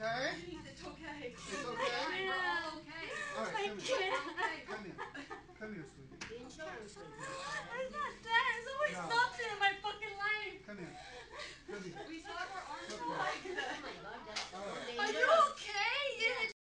okay? It's okay. It's okay? We're all okay. All right, come here. Come here. Come here, sweetie. It's not